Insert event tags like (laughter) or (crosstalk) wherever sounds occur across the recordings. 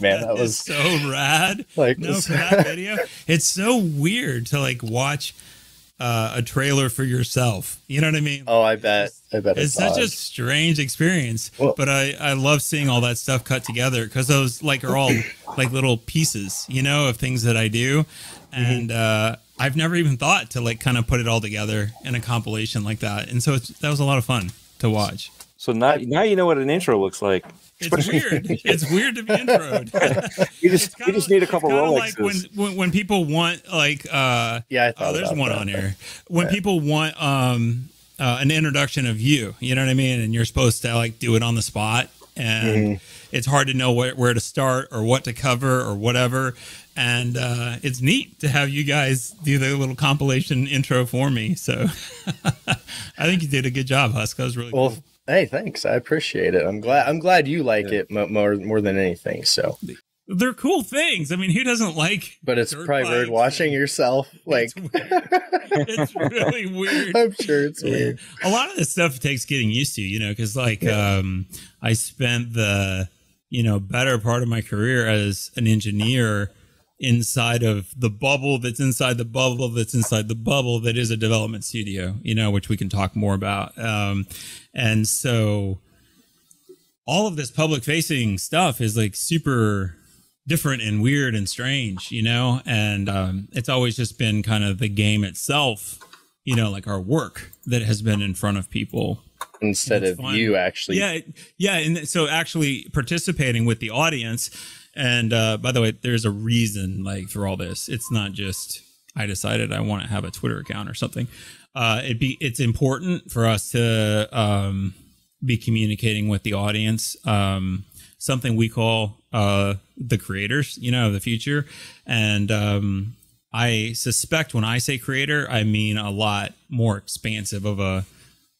man. That, that was so rad. (laughs) Like no, (laughs) for that video, it's so weird to like watch uh, a trailer for yourself. You know what I mean? Oh, I bet. I bet it's, it's such a strange experience. But I I love seeing all that stuff cut together because those like are all like little pieces, you know, of things that I do, mm-hmm. and uh, I've never even thought to like kind of put it all together in a compilation like that. And so that was a lot of fun to watch. So now, now you know what an intro looks like. It's weird. it's weird to be introed. (laughs) you just you just need a couple Rolexes. Like when, when, when people want like uh yeah, oh, there's one that. on here. When yeah. people want um uh, an introduction of you, you know what I mean, and you're supposed to like do it on the spot, and mm-hmm. it's hard to know where, where to start or what to cover or whatever. And uh, it's neat to have you guys do the little compilation intro for me. So (laughs) I think you did a good job, Husk. That was really well. Cool. Hey, thanks. I appreciate it. I'm glad. I'm glad you like yeah. it more more than anything. So they're cool things. I mean, who doesn't like? But it's probably weird watching yourself. (laughs) Like it's, it's, really weird. (laughs) I'm sure it's weird. A lot of this stuff takes getting used to, you know, because like yeah. um, I spent the you know better part of my career as an engineer inside of the bubble that's inside the bubble that's inside the bubble that is a development studio, you know, which we can talk more about. Um, and so all of this public facing stuff is like super different and weird and strange, you know, and um, it's always just been kind of the game itself, you know, like our work that has been in front of people instead of fun. you actually. Yeah, yeah, and so actually participating with the audience and uh, by the way, there's a reason like for all this. It's not just I decided I want to have a Twitter account or something. Uh, it be it's important for us to um, be communicating with the audience. Um, something we call uh, the creators, you know, of the future. And um, I suspect when I say creator, I mean a lot more expansive of a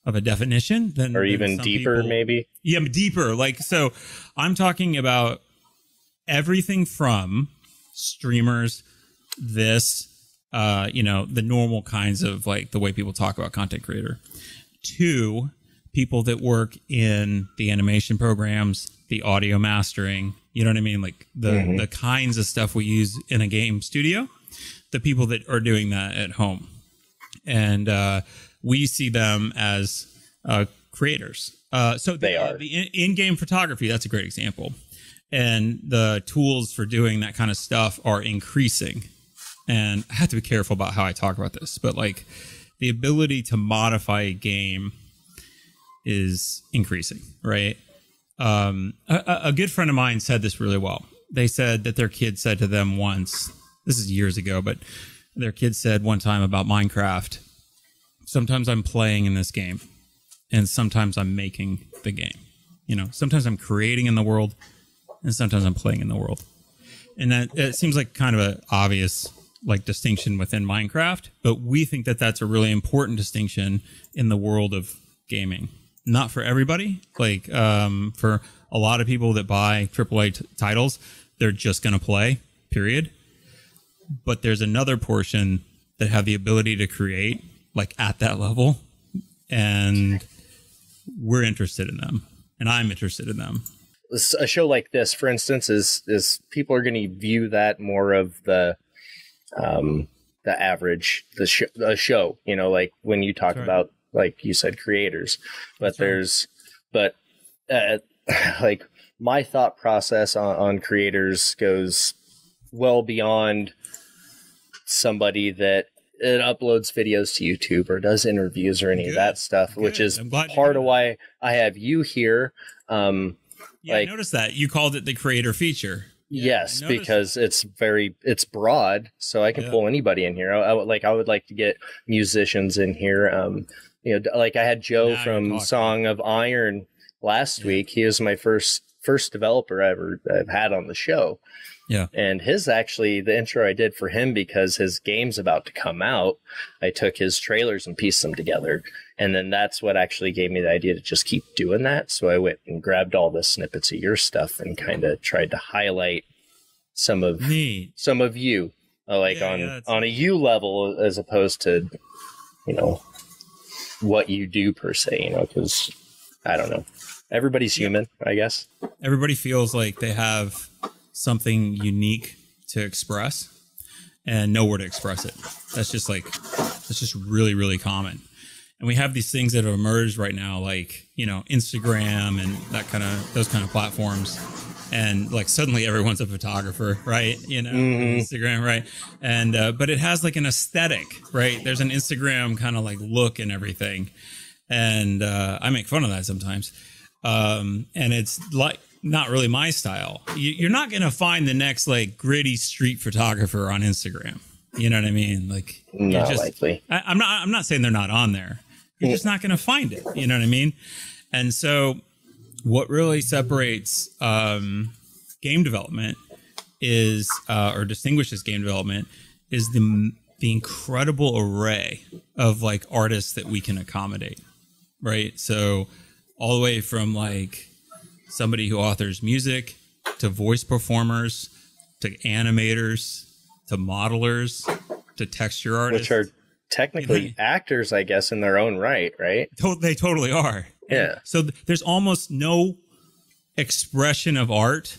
of a definition than or even than deeper, people. maybe. Yeah, deeper. Like so, I'm talking about everything from streamers, this, uh, you know, the normal kinds of like the way people talk about content creator, to people that work in the animation programs, the audio mastering, you know what I mean? Like the mm-hmm. the kinds of stuff we use in a game studio, the people that are doing that at home. And uh, we see them as uh, creators. Uh, so they the, are the in-game photography. That's a great example and the tools for doing that kind of stuff are increasing. And I have to be careful about how I talk about this, but like the ability to modify a game is increasing, right? Um, a, a good friend of mine said this really well. They said that their kid said to them once, this is years ago, but their kid said one time about Minecraft, sometimes I'm playing in this game and sometimes I'm making the game. You know, sometimes I'm creating in the world, and sometimes I'm playing in the world. And that it seems like kind of an obvious like distinction within Minecraft, but we think that that's a really important distinction in the world of gaming. Not for everybody, like um, for a lot of people that buy AAA t- titles, they're just going to play. Period. But there's another portion that have the ability to create, like at that level, and we're interested in them, and I'm interested in them a show like this, for instance, is is people are going to view that more of the um the average the, sh- the show. You know, like when you talk about like you said creators, but That's there's right. but uh, (laughs) like my thought process on, on creators goes well beyond somebody that it uploads videos to YouTube or does interviews or any Good. of that stuff, Good. which is part of why I have you here. Um, yeah, like, I noticed that you called it the creator feature. Yeah, yes, because it's very it's broad, so I can yeah. pull anybody in here. I, I, would like I would like to get musicians in here. Um, you know, like I had Joe now from Song of Iron last yeah. week. He was my first first developer I ever I've had on the show. Yeah. And his actually the intro I did for him because his game's about to come out. I took his trailers and pieced them together. And then that's what actually gave me the idea to just keep doing that. So I went and grabbed all the snippets of your stuff and kind of tried to highlight some of Neat. some of you, uh, like yeah, on yeah, on a you level as opposed to you know what you do per se. You know, because I don't know, everybody's human, I guess. Everybody feels like they have something unique to express and nowhere to express it. That's just like that's just really really common. And we have these things that have emerged right now, like you know Instagram and that kind of those kind of platforms. And like suddenly everyone's a photographer, (laughs) right? You know, mm-hmm. Instagram, right? And uh, but it has like an aesthetic, right? There's an Instagram kind of like look and everything, and uh, I make fun of that sometimes. Um, and it's like not really my style. You're not going to find the next like gritty street photographer on Instagram. You know what I mean? Like, not just, likely. I, I'm not. I'm not saying they're not on there. You're just not going to find it. You know what I mean? And so, what really separates um, game development is, uh, or distinguishes game development, is the the incredible array of like artists that we can accommodate. Right. So, all the way from like somebody who authors music to voice performers to animators to modelers to texture artists, which are technically (laughs) actors, I guess, in their own right, right? They totally are. Yeah. So there's almost no expression of art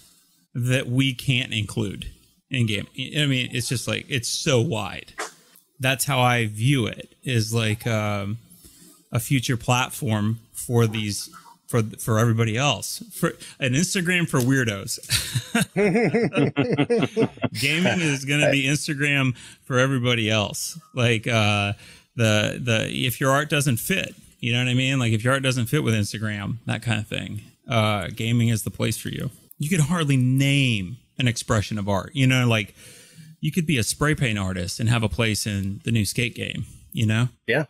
that we can't include in game. I mean, it's just like it's so wide. That's how I view it. Is like um, a future platform for these for for everybody else. For an Instagram for weirdos. (laughs) Gaming is going to be Instagram for everybody else. Like uh, the the if your art doesn't fit, you know what I mean? Like if your art doesn't fit with Instagram, that kind of thing. Uh, gaming is the place for you. You could hardly name an expression of art. You know, like you could be a spray paint artist and have a place in the new skate game. You know? Yeah.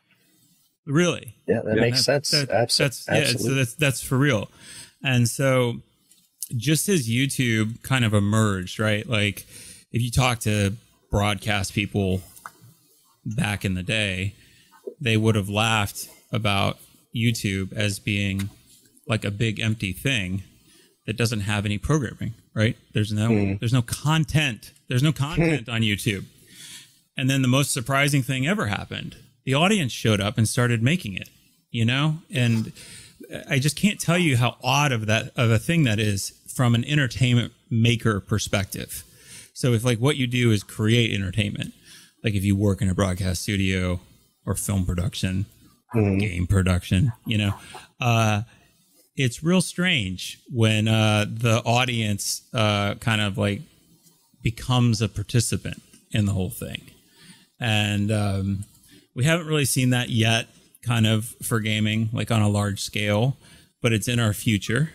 Really? Yeah, that makes that, sense. That, Absol- that's yeah, so that's that's for real. And so, just as YouTube kind of emerged, right? Like, if you talk to broadcast people back in the day, they would have laughed about YouTube as being like a big empty thing that doesn't have any programming, right? There's no mm. there's no content. There's no content (laughs) on YouTube. And then the most surprising thing ever happened the audience showed up and started making it, you know? And I just can't tell you how odd of that of a thing that is from an entertainment maker perspective. So if like what you do is create entertainment, like if you work in a broadcast studio or film production, mm. game production, you know, uh, it's real strange when uh, the audience uh, kind of like becomes a participant in the whole thing. And um, we haven't really seen that yet, kind of for gaming, like on a large scale, but it's in our future.